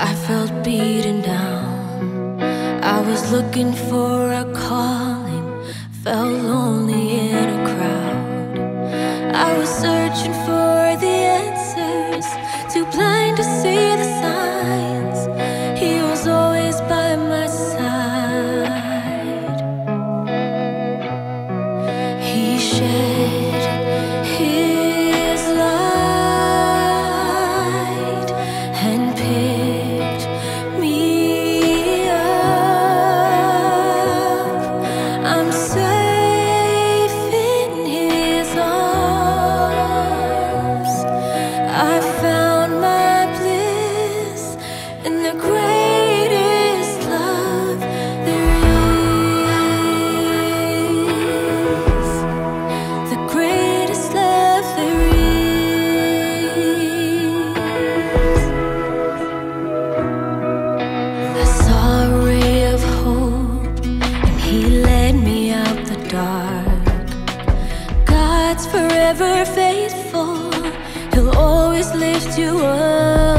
I felt beaten down. I was looking for a calling, felt lonely in a crowd. I was searching for the answers, to see God's forever faithful, He'll always lift you up.